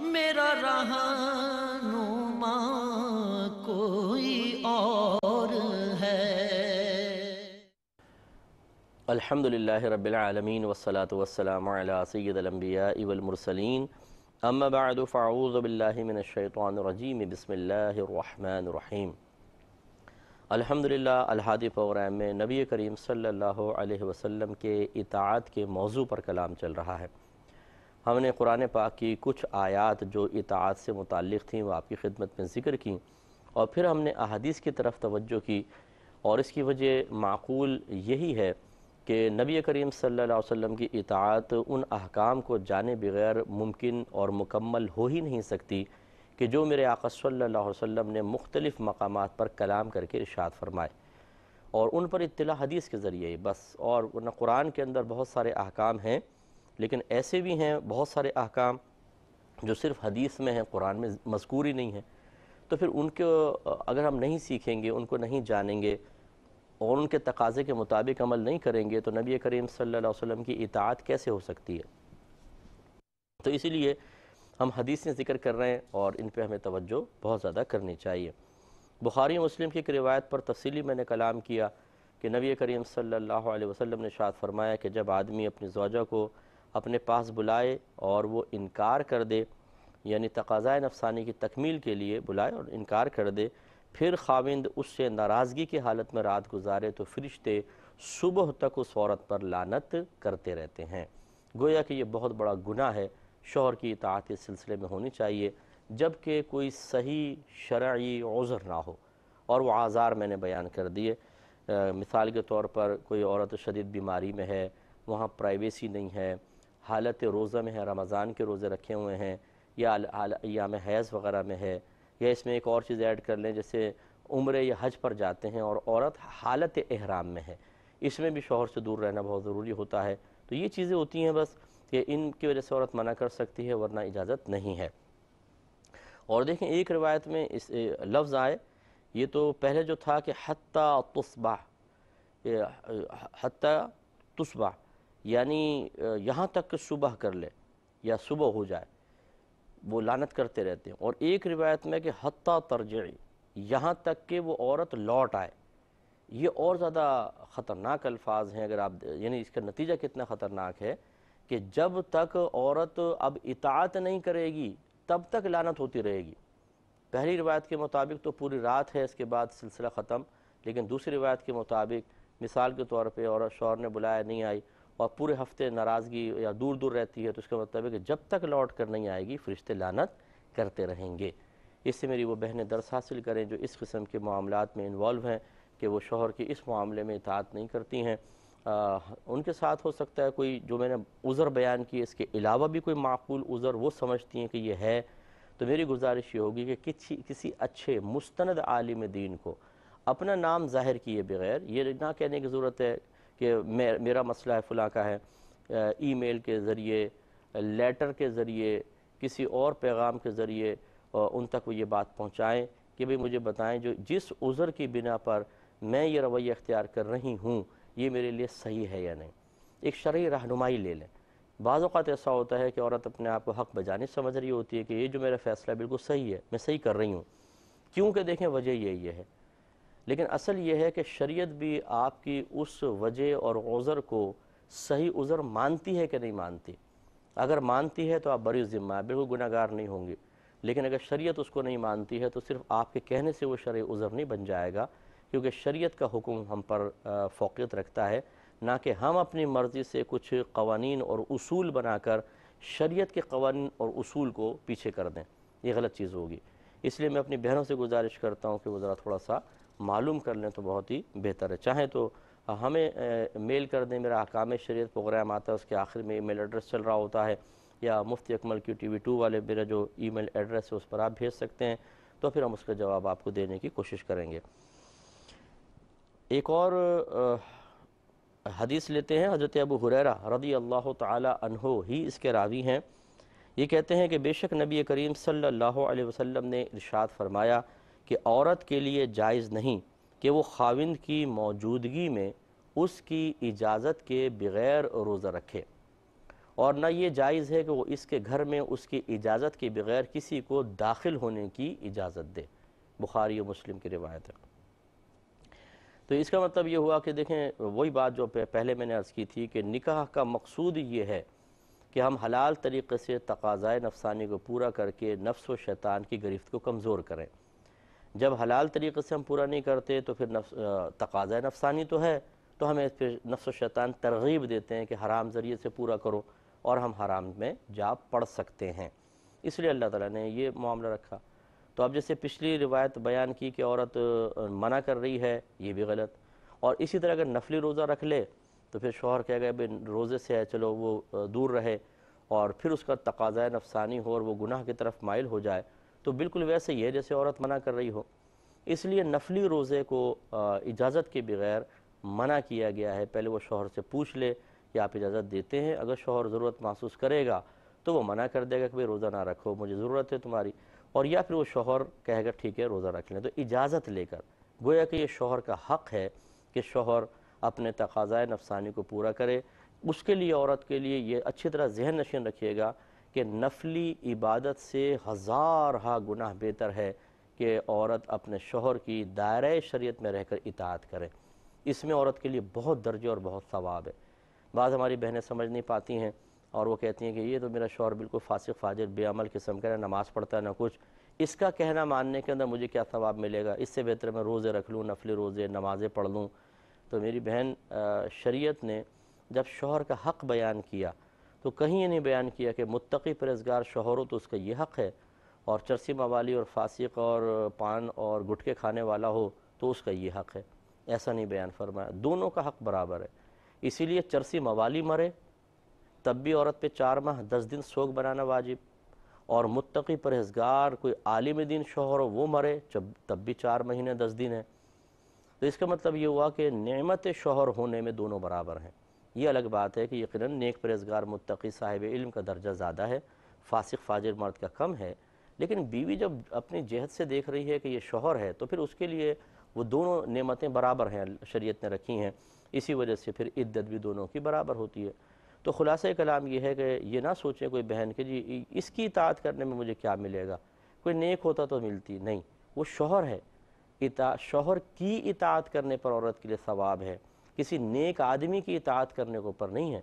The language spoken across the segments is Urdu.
میرا رہنما کوئی اور ہے۔ الحمد للہ رب العالمین والصلاة والسلام على سید الانبیاء والمرسلین۔ اما بعد، فاعوذ باللہ من الشیطان الرجیم۔ بسم اللہ الرحمن الرحیم۔ الحمدللہ الحادی پروگرام میں نبی کریم صلی اللہ علیہ وسلم کے اطاعت کے موضوع پر کلام چل رہا ہے۔ ہم نے قرآن پاک کی کچھ آیات جو اطاعت سے متعلق تھیں وہ آپ کی خدمت میں ذکر کیں اور پھر ہم نے احادیث کی طرف توجہ کی اور اس کی وجہ معقول یہی ہے کہ نبی کریم صلی اللہ علیہ وسلم کی اطاعت ان احکام کو جانے بغیر ممکن اور مکمل ہو ہی نہیں سکتی کہ جو میرے آقا صلی اللہ علیہ وسلم نے مختلف مقامات پر کلام کر کے ارشاد فرمائے اور ان پر اطلاع حدیث کے ذریعے بس اور قرآن کے اندر بہت سارے احکام ہیں لیکن ایسے بھی ہیں بہت سارے احکام جو صرف حدیث میں ہیں، قرآن میں مذکور ہی نہیں ہیں۔ تو پھر ان کو، اگر ہم نہیں سیکھیں گے، ان کو نہیں جانیں گے اور ان کے تقاضے کے مطابق عمل نہیں کریں گے، تو نبی کریم صلی اللہ علیہ وسلم کی اطاعت کیسے ہو سکتی ہے؟ تو اسی لیے ہم حدیثیں ذکر کر رہے ہیں اور ان پہ ہمیں توجہ بہت زیادہ کرنی چاہیے۔ بخاری مسلم کی ایک روایت پر تفصیلی میں نے کلام کیا کہ نبی کریم صلی اللہ علیہ وسلم نے شاد فرمایا کہ جب آدمی اپنی زوجہ کو اپنے پاس بلائے اور وہ انکار کر دے یعنی تقاضۂ نفسانی کی تکمیل کے لیے بلائے اور انکار کر دے، پھر خاوند اس سے ناراضگی کی حالت میں رات گزارے تو فرشتے صبح تک اس عورت پر لانت کرتے رہتے ہیں۔ گویا کہ یہ بہت بڑا گناہ ہے، شوہر کی اطاعت اس سلسلے میں ہونی چاہیے، جبکہ کوئی صحیح شرعی عذر نہ ہو۔ اور وہ آزار میں نے بیان کر دیے۔ مثال کے طور پر کوئی عورت شدید بیماری میں ہے، وہاں پرائیویسی نہیں ہے حالت روزہ میں ہے، رمضان کے روزے رکھے ہوئے ہیں، یا ایام حیض وغیرہ میں ہے، یا اس میں ایک اور چیز ایڈ کر لیں، جیسے عمرے یا حج پر جاتے ہیں اور عورت حالت احرام میں ہے۔ اس میں بھی شوہر سے دور رہنا بہت ضروری ہوتا ہے۔ تو یہ چیزیں ہوتی ہیں بس کہ ان کی وجہ سے عورت منع کر سکتی ہے، ورنہ اجازت نہیں ہے۔ اور دیکھیں، ایک روایت میں اس لفظ آئے، یہ تو پہلے جو تھا کہ حتیٰ تصبح حتیٰ تصبح یعنی یہاں تک کہ صبح کر لے یا صبح ہو جائے، وہ لانت کرتے رہتے ہیں۔ اور ایک روایت میں کہ حتیٰ ترجعی، یہاں تک کہ وہ عورت لوٹ آئے۔ یہ اور زیادہ خطرناک الفاظ ہیں۔ اگر آپ یعنی اس کا نتیجہ کتنا خطرناک ہے کہ جب تک عورت اب اطاعت نہیں کرے گی، تب تک لانت ہوتی رہے گی۔ پہلی روایت کے مطابق تو پوری رات ہے، اس کے بعد سلسلہ ختم۔ لیکن دوسری روایت کے مطابق مثال کے طور پہ عورت شوہر نے بلایا، نہیں آئی۔ اور پورے ہفتے ناراضگی یا دور دور رہتی ہے تو اس کا مطلب ہے کہ جب تک لوٹ کر نہیں آئے گی، فرشتے لانت کرتے رہیں گے۔ اس سے میری وہ بہنیں درس حاصل کریں جو اس قسم کے معاملات میں انوالو ہیں کہ وہ شوہر کی اس معاملے میں اطاعت نہیں کرتی ہیں۔ ان کے ساتھ ہو سکتا ہے کوئی جو میں نے عذر بیان کی، اس کے علاوہ بھی کوئی معقول عذر وہ سمجھتی ہیں کہ یہ ہے۔ تو میری گزارش یہ ہوگی کہ کسی کسی اچھے مستند عالم دین کو اپنا نام ظاہر کیے بغیر، یہ نہ کہنے کی ضرورت ہے کہ میرا مسئلہ ہے فلاں کا ہے ای میل کے ذریعے، لیٹر کے ذریعے، کسی اور پیغام کے ذریعے ان تک وہ یہ بات پہنچائیں کہ بھئی مجھے بتائیں جو جس عذر کی بنا پر میں یہ رویہ اختیار کر رہی ہوں، یہ میرے لیے صحیح ہے یا نہیں؟ ایک شرعی رہنمائی لے لیں۔ بعض اوقات ایسا ہوتا ہے کہ عورت اپنے آپ کو حق بجانی سمجھ رہی ہوتی ہے کہ یہ جو میرا فیصلہ بالکل صحیح ہے، میں صحیح کر رہی ہوں۔ کیونکہ دیکھیں وجہ یہی ہے لیکن اصل یہ ہے کہ شریعت بھی آپ کی اس وجہ اور عذر کو صحیح عذر مانتی ہے کہ نہیں مانتی؟ اگر مانتی ہے تو آپ بری ذمہ ہے، بالکل گناہ گار نہیں ہوں گی لیکن اگر شریعت اس کو نہیں مانتی ہے تو صرف آپ کے کہنے سے وہ شرعی عذر نہیں بن جائے گا، کیونکہ شریعت کا حکم ہم پر فوقیت رکھتا ہے۔ نہ کہ ہم اپنی مرضی سے کچھ قوانین اور اصول بنا کر شریعت کے قوانین اور اصول کو پیچھے کر دیں۔ یہ غلط چیز ہوگی۔ اس لیے میں اپنی بہنوں سے گزارش کرتا ہوں کہ وہ ذرا تھوڑا سا معلوم کر لیں تو بہت ہی بہتر ہے۔ چاہیں تو ہمیں میل کر دیں۔ میرا حکام شریعت پروگرام آتا ہے، اس کے آخر میں ای میل ایڈریس چل رہا ہوتا ہے، یا مفتی اکمل کی ٹی وی ٹو والے میرا جو ای میل ایڈریس ہے، اس پر آپ بھیج سکتے ہیں۔ تو پھر ہم اس کا جواب آپ کو دینے کی کوشش کریں گے۔ ایک اور حدیث لیتے ہیں۔ حضرت ابو حریرہ رضی اللہ تعالی عنہ ہی اس کے راوی ہیں۔ یہ کہتے ہیں کہ بے شک نبی کریم صلی اللہ علیہ وسلم نے ارشاد فرمایا کہ عورت کے لیے جائز نہیں کہ وہ خاوند کی موجودگی میں اس کی اجازت کے بغیر روزہ رکھے۔ اور نہ یہ جائز ہے کہ وہ اس کے گھر میں اس کی اجازت کے بغیر کسی کو داخل ہونے کی اجازت دے۔ بخاری و مسلم کی روایت ہے۔ تو اس کا مطلب یہ ہوا کہ دیکھیں، وہی بات جو پہلے میں نے عرض کی تھی کہ نکاح کا مقصود یہ ہے کہ ہم حلال طریقے سے تقاضۂ نفسانی کو پورا کر کے نفس و شیطان کی گرفت کو کمزور کریں۔ جب حلال طریقے سے ہم پورا نہیں کرتے تو پھر نفس تقاضۂ نفسانی تو ہے، تو ہمیں پھر نفس و شیطان ترغیب دیتے ہیں کہ حرام ذریعے سے پورا کرو اور ہم حرام میں جا پڑھ سکتے ہیں۔ اس لیے اللہ تعالیٰ نے یہ معاملہ رکھا۔ تو اب جیسے پچھلی روایت بیان کی کہ عورت منع کر رہی ہے، یہ بھی غلط۔ اور اسی طرح اگر نفلی روزہ رکھ لے، تو پھر شوہر کہے گا، بھائی، روزے سے ہے، چلو وہ دور رہے اور پھر اس کا تقاضۂ نفسانی ہو اور وہ گناہ کی طرف مائل ہو جائے۔ تو بالکل ویسے ہی ہے جیسے عورت منع کر رہی ہو۔ اس لیے نفلی روزے کو اجازت کے بغیر منع کیا گیا ہے۔ پہلے وہ شوہر سے پوچھ لے کہ آپ اجازت دیتے ہیں۔ اگر شوہر ضرورت محسوس کرے گا تو وہ منع کر دے گا کہ بھائی روزہ نہ رکھو، مجھے ضرورت ہے تمہاری۔ اور یا پھر وہ شوہر کہے گا ٹھیک ہے، روزہ رکھ لیں۔ تو اجازت لے کر، گویا کہ یہ شوہر کا حق ہے کہ شوہر اپنے تقاضۂ نفسانی کو پورا کرے۔ اس کے لیے، عورت کے لیے یہ اچھی طرح ذہن نشین رکھیے گا کہ نفلی عبادت سے ہزار ہا گناہ بہتر ہے کہ عورت اپنے شوہر کی دائرۂ شریعت میں رہ کر اطاعت کرے۔ اس میں عورت کے لیے بہت درجے اور بہت ثواب ہے۔ بعض ہماری بہنیں سمجھ نہیں پاتی ہیں اور وہ کہتی ہیں کہ یہ تو میرا شوہر بالکل فاسق، فاجر، بے عمل قسم کا نماز پڑھتا ہے، نہ کچھ۔ اس کا کہنا ماننے کے اندر مجھے کیا ثواب ملے گا؟ اس سے بہتر میں روزے رکھ لوں، نفلی روزے، نمازیں پڑھ لوں۔ تو میری بہن شریعت نے جب شوہر کا حق بیان کیا تو کہیں یہ نہیں بیان کیا کہ متقی پرزگار شوہر ہو تو اس کا یہ حق ہے اور چرسی موالی اور فاسق اور پان اور گٹکے کھانے والا ہو تو اس کا یہ حق ہے۔ ایسا نہیں بیان فرمایا۔ دونوں کا حق برابر ہے۔ اسی لیے چرسی موالی مرے، تب بھی عورت پہ چار ماہ دس دن سوگ بنانا واجب۔ اور متقی پرہزگار کوئی عالم دین شوہر ہو وہ مرے جب تب بھی چار مہینے دس دن ہے تو اس کا مطلب یہ ہوا کہ نعمت شوہر ہونے میں دونوں برابر ہیں۔ یہ الگ بات ہے کہ یقیناً نیک پرہزگار متقی صاحب علم کا درجہ زیادہ ہے، فاسق، فاجر، مرد کا کم ہے، لیکن بیوی جب اپنی جہد سے دیکھ رہی ہے کہ یہ شوہر ہے، تو پھر اس کے لیے وہ دونوں نعمتیں برابر ہیں، شریعت نے رکھی ہیں، اسی وجہ سے پھر عدت بھی دونوں کی برابر ہوتی ہے۔ تو خلاصہ کلام یہ ہے کہ یہ نہ سوچیں کوئی بہن کہ جی اس کی اطاعت کرنے میں مجھے کیا ملے گا؟ کوئی نیک ہوتا تو ملتی، نہیں، وہ شوہر ہے۔ شوہر کی اطاعت کرنے پر عورت کے لیے ثواب ہے۔ کسی نیک آدمی کی اطاعت کرنے کو پر نہیں ہے،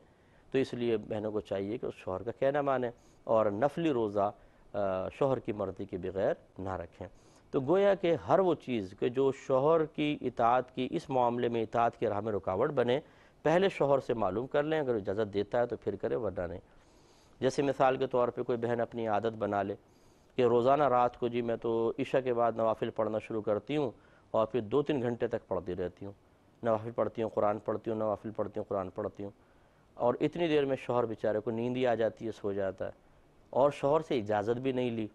تو اس لیے بہنوں کو چاہیے کہ اس شوہر کا کہنا مانیں اور نفلی روزہ شوہر کی مرضی کے بغیر نہ رکھیں۔ تو گویا کہ ہر وہ چیز کہ جو شوہر کی اطاعت کی، اس معاملے میں اطاعت کی راہ میں رکاوٹ بنے، پہلے شوہر سے معلوم کر لیں، اگر اجازت دیتا ہے تو پھر کرے ورنہ نہیں۔ جیسے مثال کے طور پہ کوئی بہن اپنی عادت بنا لے کہ روزانہ رات کو جی میں تو عشاء کے بعد نوافل پڑھنا شروع کرتی ہوں اور پھر دو تین گھنٹے تک پڑھتی رہتی ہوں۔ نوافل پڑھتی ہوں، قرآن پڑھتی ہوں، نوافل پڑھتی ہوں، قرآن پڑھتی ہوں۔ اور اتنی دیر میں شوہر بیچارے کو نیند ہی آ جاتی ہے، سو جاتا ہے۔ اور شوہر سے اجازت بھی نہیں لی۔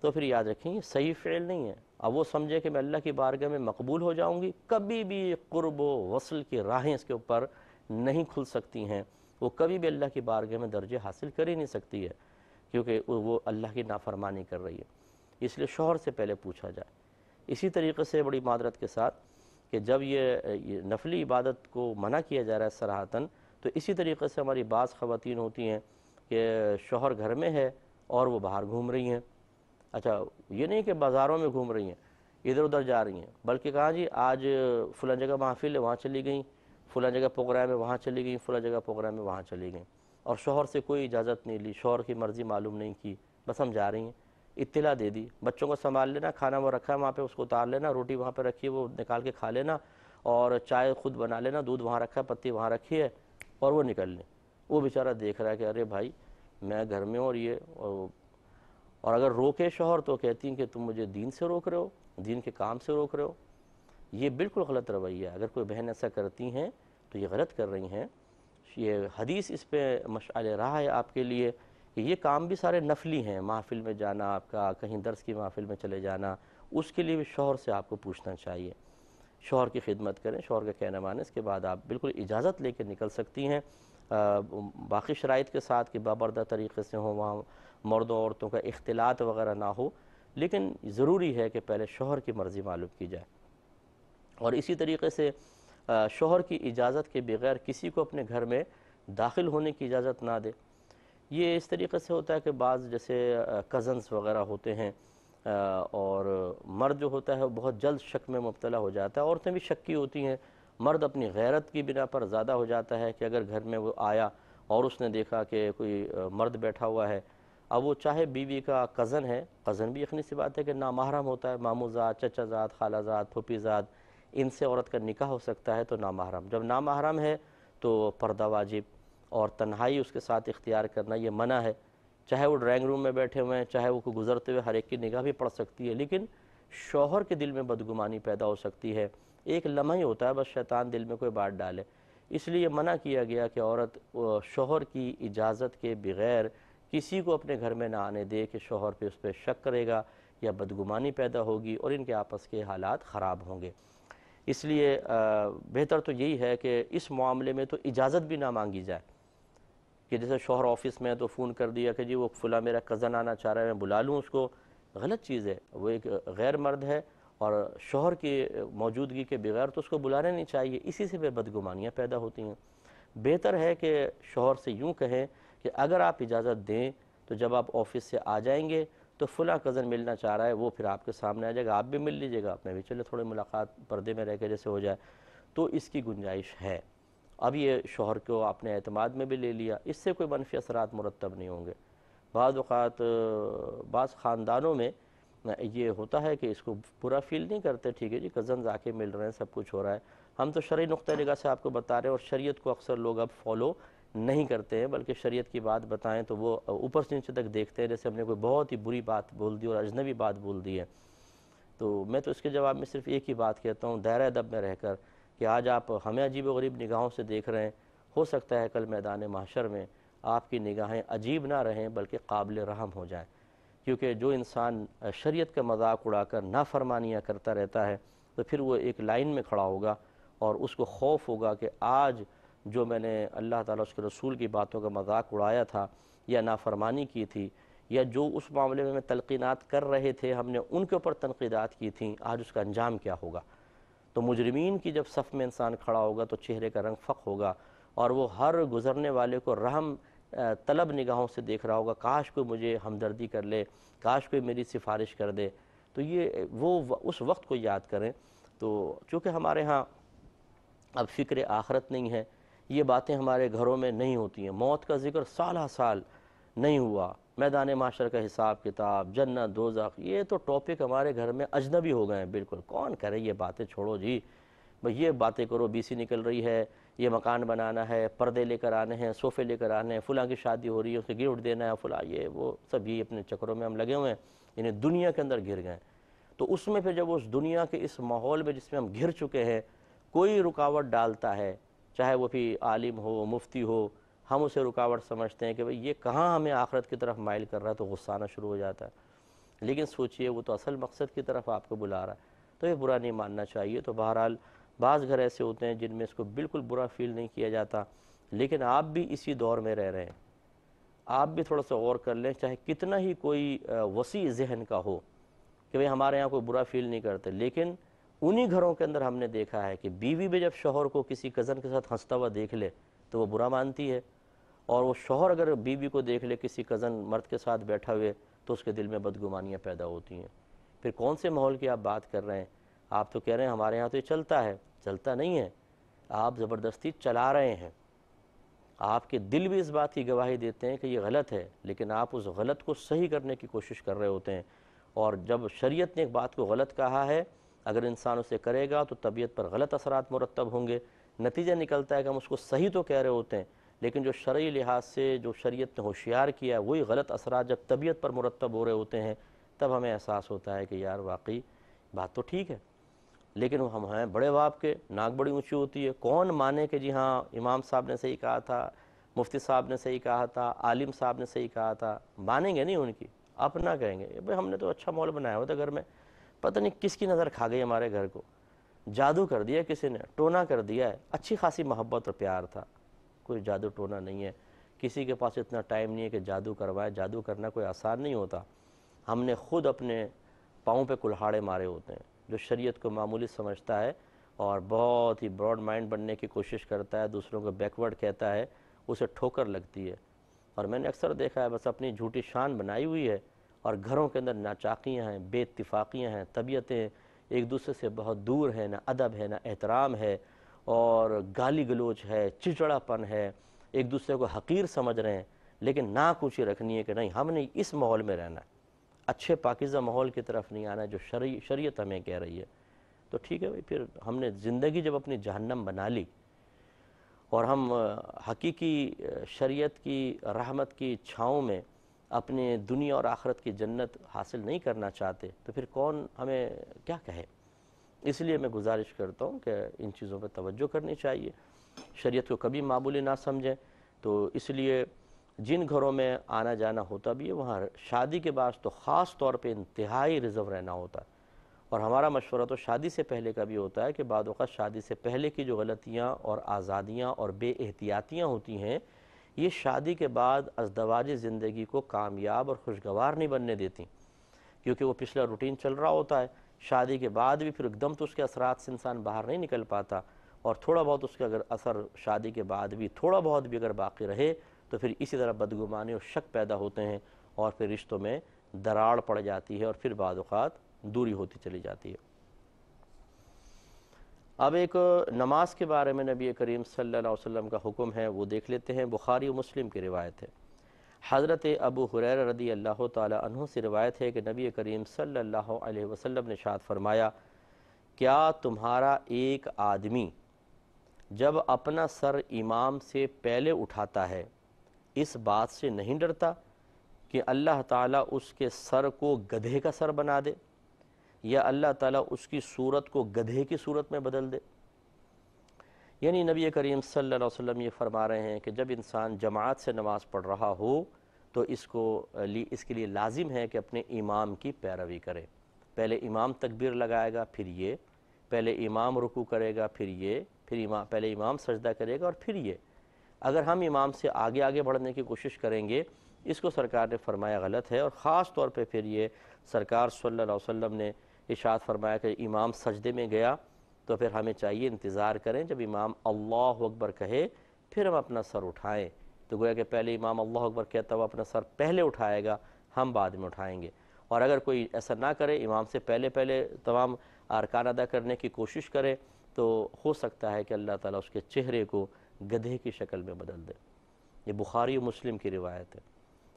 تو پھر یاد رکھیں، یہ صحیح فعل نہیں ہے۔ اب وہ سمجھے کہ میں اللہ کی بارگاہ میں مقبول ہو جاؤں گی، کبھی بھی قرب و وصل کی راہیں اس کے اوپر نہیں کھل سکتی ہیں۔ وہ کبھی بھی اللہ کی بارگاہ میں درجے حاصل کر ہی نہیں سکتی ہے، کیونکہ وہ اللہ کی نافرمانی کر رہی ہے۔ اس لیے شوہر سے پہلے پوچھا جائے۔ اسی طریقے سے بڑی معذرت کے ساتھ کہ جب یہ نفلی عبادت کو منع کیا جا رہا ہے سراہتاً تو اسی طریقے سے ہماری بعض خواتین ہوتی ہیں کہ شوہر گھر میں ہے اور وہ باہر گھوم رہی ہیں۔ اچھا یہ نہیں کہ بازاروں میں گھوم رہی ہیں، ادھر ادھر جا رہی ہیں، بلکہ کہا جی آج فلاں جگہ محفل ہے، وہاں چلی گئیں، فلاں جگہ پروگرام ہے، وہاں چلی گئیں، فلاں جگہ پروگرام ہے، وہاں چلی گئیں۔ اور شوہر سے کوئی اجازت نہیں لی، شوہر کی مرضی معلوم نہیں کی، بس ہم جا رہی ہیں۔ اطلاع دے دی۔ بچوں کو سنبھال لینا، کھانا وہ رکھا ہے وہاں پہ، اس کو اتار لینا، روٹی وہاں پہ رکھی ہے وہ نکال کے کھا لینا اور چائے خود بنا لینا، دودھ وہاں رکھا ہے، پتی وہاں رکھی ہے اور وہ نکل لیں۔ وہ بیچارہ دیکھ رہا ہے کہ ارے بھائی، میں گھر میں اور یہ اور اگر روکے شوہر تو کہتی ہیں کہ تم مجھے دین سے روک رہے ہو، دین کے کام سے روک رہے ہو۔ یہ بالکل غلط رویہ ہے۔ اگر کوئی بہن ایسا کرتی ہیں تو یہ غلط کر رہی ہیں۔ یہ حدیث اس پہ مشعل راہ ہے آپ کے لیے۔ کہ یہ کام بھی سارے نفلی ہیں، محفل میں جانا، آپ کا کہیں درس کی محفل میں چلے جانا، اس کے لیے بھی شوہر سے آپ کو پوچھنا چاہیے۔ شوہر کی خدمت کریں، شوہر کا کہنا مانیں، اس کے بعد آپ بالکل اجازت لے کے نکل سکتی ہیں۔ باقی شرائط کے ساتھ کہ بابردہ طریقے سے ہوں، وہاں مرد و عورتوں کا اختلاط وغیرہ نہ ہو۔ لیکن ضروری ہے کہ پہلے شوہر کی مرضی معلوم کی جائے۔ اور اسی طریقے سے شوہر کی اجازت کے بغیر کسی کو اپنے گھر میں داخل ہونے کی اجازت نہ دے۔ یہ اس طریقے سے ہوتا ہے کہ بعض جیسے کزنس وغیرہ ہوتے ہیں اور مرد جو ہوتا ہے وہ بہت جلد شک میں مبتلا ہو جاتا ہے، عورتیں بھی شکی ہوتی ہیں۔ مرد اپنی غیرت کی بنا پر زیادہ ہو جاتا ہے کہ اگر گھر میں وہ آیا اور اس نے دیکھا کہ کوئی مرد بیٹھا ہوا ہے۔ اب وہ چاہے بیوی کا کزن ہے کزن بھی یقینی سی بات ہے کہ نامحرم ہوتا ہے مامو زاد، چچا زاد، خالہ زاد، پھوپھی زاد، ان سے عورت کا نکاح ہو سکتا ہے تو نامحرم۔ جب نامحرم ہے تو پردہ واجب اور تنہائی اس کے ساتھ اختیار کرنا یہ منع ہے۔ چاہے وہ ڈرائنگ روم میں بیٹھے ہوئے ہیں، چاہے وہ کوئی گزرتے ہوئے ہر ایک کی نگاہ بھی پڑ سکتی ہے، لیکن شوہر کے دل میں بدگمانی پیدا ہو سکتی ہے۔ ایک لمحہ ہی ہوتا ہے، بس شیطان دل میں کوئی بات ڈالے۔ اس لیے منع کیا گیا کہ عورت شوہر کی اجازت کے بغیر کسی کو اپنے گھر میں نہ آنے دے کہ شوہر پہ اس پہ شک کرے گا یا بدگمانی پیدا ہوگی اور ان کے آپس کے حالات خراب ہوں گے۔ اس لیے بہتر تو یہی ہے کہ اس معاملے میں تو اجازت بھی نہ مانگی جائے۔ کہ جیسے شوہر آفس میں تو فون کر دیا کہ جی وہ فلاں میرا کزن آنا چاہ رہا ہے، میں بلا لوں اس کو۔ غلط چیز ہے، وہ ایک غیر مرد ہے اور شوہر کی موجودگی کے بغیر تو اس کو بلانے نہیں چاہیے۔ اسی سے بے بدگمانیاں پیدا ہوتی ہیں۔ بہتر ہے کہ شوہر سے یوں کہیں کہ اگر آپ اجازت دیں تو جب آپ آفس سے آ جائیں گے تو فلاں کزن ملنا چاہ رہا ہے، وہ پھر آپ کے سامنے آ جائے گا۔ آپ بھی مل لیجیے گا میں بھی۔ چلے تھوڑی ملاقات پردے میں رہ کے جیسے ہو جائے۔ تو اس کی گنجائش ہے۔ اب یہ شوہر کو اپنے اعتماد میں بھی لے لیا، اس سے کوئی منفی اثرات مرتب نہیں ہوں گے۔ بعض اوقات، بعض خاندانوں میں یہ ہوتا ہے کہ اس کو برا فیل نہیں کرتے، ٹھیک ہے جی کزنز آ کے مل رہے ہیں، سب کچھ ہو رہا ہے۔ ہم تو شرعی نقطہ نگاہ سے آپ کو بتا رہے ہیں اور شریعت کو اکثر لوگ اب فالو نہیں کرتے ہیں، بلکہ شریعت کی بات بتائیں تو وہ اوپر سے نیچے تک دیکھتے ہیں۔ جیسے ہم نے کوئی بہت ہی بری بات بول دی اور اجنبی بات بول دی ہے۔ تو میں تو اس کے جواب میں صرف ایک ہی بات کہتا ہوں، دائرہ ادب میں رہ کر کہ آج آپ ہمیں عجیب و غریب نگاہوں سے دیکھ رہے ہیں، ہو سکتا ہے کل میدان محشر میں آپ کی نگاہیں عجیب نہ رہیں بلکہ قابل رحم ہو جائیں۔ کیونکہ جو انسان شریعت کا مذاق اڑا کر نافرمانیاں کرتا رہتا ہے، تو پھر وہ ایک لائن میں کھڑا ہوگا اور اس کو خوف ہوگا کہ آج جو میں نے اللہ تعالیٰ اس کے رسول کی باتوں کا مذاق اڑایا تھا یا نافرمانی کی تھی یا جو اس معاملے میں تلقینات کر رہے تھے، ہم نے ان کے اوپر تنقیدات کی تھیں، آج اس کا انجام کیا ہوگا؟ تو مجرمین کی جب صف میں انسان کھڑا ہوگا تو چہرے کا رنگ فق ہوگا اور وہ ہر گزرنے والے کو رحم طلب نگاہوں سے دیکھ رہا ہوگا، کاش کوئی مجھے ہمدردی کر لے، کاش کوئی میری سفارش کر دے۔ تو یہ وہ اس وقت کو یاد کریں۔ تو چونکہ ہمارے ہاں اب فکر آخرت نہیں ہے، یہ باتیں ہمارے گھروں میں نہیں ہوتی ہیں۔ موت کا ذکر سالہ سال نہیں ہوا۔ میدان معاشر کا حساب کتاب، جنت، دوزخ، یہ تو ٹاپک ہمارے گھر میں اجنبی ہو گئے ہیں، بالکل۔ کون کرے یہ باتیں؟ چھوڑو جی۔ بھئی یہ باتیں کرو، بی سی نکل رہی ہے، یہ مکان بنانا ہے، پردے لے کر آنے ہیں، صوفے لے کر آنے ہیں، فلاں کی شادی ہو رہی ہے اسے گفٹ دینا ہے، فلاں، یہ وہ سبھی اپنے چکروں میں ہم لگے ہوئے ہیں یعنی دنیا کے اندر گر گئے تو اس میں پھر جب اس دنیا کے اس ماحول میں جس میں ہم گھر چکے ہیں، کوئی رکاوٹ ڈالتا ہے، چاہے وہ بھی عالم ہو، مفتی ہو ہم اسے رکاوٹ سمجھتے ہیں کہ بھئی یہ کہاں ہمیں آخرت کی طرف مائل کر رہا ہے تو غصہ شروع ہو جاتا ہے۔ لیکن سوچئے وہ تو اصل مقصد کی طرف آپ کو بلا رہا ہے۔ تو یہ برا نہیں ماننا چاہیے۔ تو بہرحال بعض گھر ایسے ہوتے ہیں جن میں اس کو بالکل برا فیل نہیں کیا جاتا۔ لیکن آپ بھی اسی دور میں رہ رہے ہیں۔ آپ بھی تھوڑا سا غور کر لیں، چاہے کتنا ہی کوئی وسیع ذہن کا ہو کہ بھئی ہمارے یہاں کوئی برا فیل نہیں کرتے۔ لیکن انہی گھروں کے اندر ہم نے دیکھا ہے کہ بیوی بھی جب شوہر کو کسی کزن کے ساتھ ہنستا ہوا دیکھ لے تو وہ برا مانتی ہے۔ اور وہ شوہر اگر بیوی کو دیکھ لے، کسی کزن مرد کے ساتھ بیٹھا ہوئے، تو اس کے دل میں بدگمانیاں پیدا ہوتی ہیں۔ پھر کون سے ماحول کی آپ بات کر رہے ہیں؟ آپ تو کہہ رہے ہیں ہمارے یہاں تو یہ چلتا ہے۔ چلتا نہیں ہے۔ آپ زبردستی چلا رہے ہیں۔ آپ کے دل بھی اس بات کی گواہی دیتے ہیں کہ یہ غلط ہے، لیکن آپ اس غلط کو صحیح کرنے کی کوشش کر رہے ہوتے ہیں۔ اور جب شریعت نے ایک بات کو غلط کہا ہے، اگر انسان اسے کرے گا تو طبیعت پر غلط اثرات مرتب ہوں گے۔ نتیجہ نکلتا ہے کہ ہم اس کو صحیح تو کہہ رہے ہوتے ہیں، لیکن جو شرعی لحاظ سے جو شریعت نے ہوشیار کیا ہے وہی غلط اثرات جب طبیعت پر مرتب ہو رہے ہوتے ہیں، تب ہمیں احساس ہوتا ہے کہ یار واقعی بات تو ٹھیک ہے۔ لیکن ہم ہیں بڑے باپ کے، ناک بڑی اونچی ہوتی ہے، کون مانے کہ جی ہاں امام صاحب نے صحیح کہا تھا، مفتی صاحب نے صحیح کہا تھا، عالم صاحب نے صحیح کہا تھا، مانیں گے نہیں ان کی؟ اپنا کہیں گے، بھائی ہم نے تو اچھا مول بنایا ہوا تھا گھر میں، پتہ نہیں کس کی نظر کھا گئی ہمارے گھر کو۔ جادو کر دیا کسی نے ٹونا کر دیا ہے۔ اچھی خاصی محبت اور پیار تھا۔ کوئی جادو ٹونا نہیں ہے۔ کسی کے پاس اتنا ٹائم نہیں ہے کہ جادو کروائے۔ جادو کرنا کوئی آسان نہیں ہوتا۔ ہم نے خود اپنے پاؤں پہ کلہاڑے مارے ہوتے ہیں۔ جو شریعت کو معمولی سمجھتا ہے اور بہت ہی براڈ مائنڈ بننے کی کوشش کرتا ہے، دوسروں کو بیکورڈ کہتا ہے، اسے ٹھوکر لگتی ہے۔ اور میں نے اکثر دیکھا ہے، بس اپنی جھوٹی شان بنائی ہوئی ہے اور گھروں کے اندر ناچاقیاں ہیں، بے اتفاقیاں ہیں، طبیعتیں ایک دوسرے سے بہت دور ہیں نہ ادب ہے، نہ احترام ہے اور گالی گلوچ ہے چچڑا پن ہے۔ ایک دوسرے کو حقیر سمجھ رہے ہیں، لیکن نہ کچھ ہی رکھنی ہے کہ نہیں، ہم نے اس ماحول میں رہنا ہے۔ اچھے پاکیزہ ماحول کی طرف نہیں آنا ہے جو شریعت ہمیں کہہ رہی ہے۔ تو ٹھیک ہے بھائی، پھر ہم نے زندگی جب اپنی جہنم بنا لی اور ہم حقیقی شریعت کی، رحمت کی چھاؤں میں اپنے دنیا اور آخرت کی جنت حاصل نہیں کرنا چاہتے، تو پھر کون ہمیں کیا کہے؟ اس لیے میں گزارش کرتا ہوں کہ ان چیزوں پہ توجہ کرنی چاہیے۔ شریعت کو کبھی معمولی نہ سمجھیں۔ تو اس لیے جن گھروں میں آنا جانا ہوتا بھی ہے، وہاں شادی کے بعد تو خاص طور پہ انتہائی رزو رہنا ہوتا۔ ہے اور ہمارا مشورہ تو شادی سے پہلے کا بھی ہوتا ہے کہ بعد اوقات شادی سے پہلے کی جو غلطیاں اور آزادیاں اور بے احتیاطیاں ہوتی ہیں یہ شادی کے بعد ازدواجی زندگی کو کامیاب اور خوشگوار نہیں بننے دیتی، کیونکہ وہ پچھلا روٹین چل رہا ہوتا ہے۔ شادی کے بعد بھی پھر ایک دم تو اس کے اثرات سے انسان باہر نہیں نکل پاتا، اور تھوڑا بہت اس کے اگر اثر شادی کے بعد بھی تھوڑا بہت بھی اگر باقی رہے، تو پھر اسی طرح بدگمانی اور شک پیدا ہوتے ہیں، اور پھر رشتوں میں دراڑ پڑ جاتی ہے اور پھر بعض اوقات دوری ہوتی چلی جاتی ہے۔ اب ایک نماز کے بارے میں نبی کریم صلی اللہ علیہ وسلم کا حکم ہے، وہ دیکھ لیتے ہیں، بخاری و مسلم کی روایت ہے۔ حضرت ابو حریر رضی اللہ تعالی عنہ سے روایت ہے کہ نبی کریم صلی اللہ علیہ وسلم نے شاد فرمایا، کیا تمہارا ایک آدمی جب اپنا سر امام سے پہلے اٹھاتا ہے، اس بات سے نہیں ڈرتا کہ اللہ تعالیٰ اس کے سر کو گدھے کا سر بنا دے؟ یا اللہ تعالیٰ اس کی صورت کو گدھے کی صورت میں بدل دے۔ یعنی نبی کریم صلی اللہ علیہ وسلم یہ فرما رہے ہیں کہ جب انسان جماعت سے نماز پڑھ رہا ہو تو اس کو اس کے لیے لازم ہے کہ اپنے امام کی پیروی کرے۔ پہلے امام تکبیر لگائے گا، پھر یہ۔ پہلے امام رکو کرے گا، پھر یہ۔ پھر امام، پہلے امام سجدہ کرے گا اور پھر یہ۔ اگر ہم امام سے آگے آگے بڑھنے کی کوشش کریں گے، اس کو سرکار نے فرمایا غلط ہے اور خاص طور پہ پھر یہ سرکار صلی اللہ علیہ وسلم نے اشاد فرمایا کہ امام سجدے میں گیا تو پھر ہمیں چاہیے انتظار کریں جب امام اللہ اکبر کہے پھر ہم اپنا سر اٹھائیں۔ تو گویا کہ پہلے امام اللہ اکبر کہتا ہوا اپنا سر پہلے اٹھائے گا، ہم بعد میں اٹھائیں گے۔ اور اگر کوئی ایسا نہ کرے، امام سے پہلے پہلے تمام ارکان ادا کرنے کی کوشش کرے تو ہو سکتا ہے کہ اللہ تعالیٰ اس کے چہرے کو گدھے کی شکل میں بدل دے۔ یہ بخاری و مسلم کی روایت ہے۔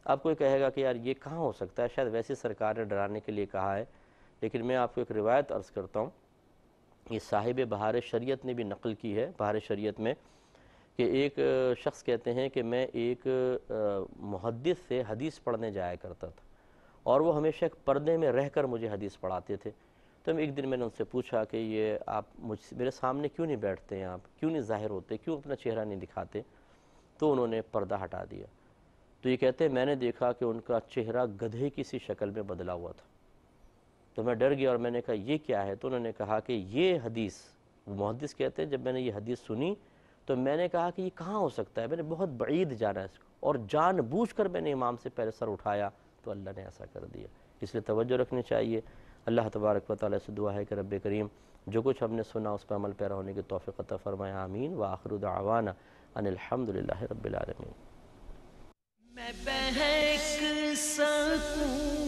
اب کوئی کہے گا کہ یار یہ کہاں ہو سکتا ہے؟ شاید ویسے سرکار نے ڈرانے کے لیے کہا ہے لیکن میں آپ کو ایک روایت عرض کرتا ہوں۔ یہ صاحب بہار شریعت نے بھی نقل کی ہے، بہار شریعت میں، کہ ایک شخص کہتے ہیں کہ میں ایک محدث سے حدیث پڑھنے جایا کرتا تھا، اور وہ ہمیشہ ایک پردے میں رہ کر مجھے حدیث پڑھاتے تھے۔ تو ایک دن میں نے ان سے پوچھا کہ یہ آپ مجھ میرے سامنے کیوں نہیں بیٹھتے ہیں آپ؟ کیوں نہیں ظاہر ہوتے؟ کیوں اپنا چہرہ نہیں دکھاتے؟ تو انہوں نے پردہ ہٹا دیا۔ تو یہ کہتے ہیں، میں نے دیکھا کہ ان کا چہرہ گدھے کی سی شکل میں بدلا ہوا تھا۔ تو میں ڈر گیا اور میں نے کہا یہ کیا ہے؟ تو انہوں نے کہا کہ یہ حدیث، وہ محدث کہتے ہیں، جب میں نے یہ حدیث سنی تو میں نے کہا کہ یہ کہاں ہو سکتا ہے؟ میں نے بہت بعید جانا ہے اس کو اور جان بوجھ کر میں نے امام سے پہلے سر اٹھایا تو اللہ نے ایسا کر دیا۔ اس لیے توجہ رکھنی چاہیے۔ اللہ تبارک و تعالیٰ سے دعا ہے کہ رب کریم جو کچھ ہم نے سنا اس پر عمل پیرا ہونے کی توفیق عطا فرمائے۔ آمین۔ و آخر دعوانا ان الحمد رب العالمین۔ میں بہک سکوں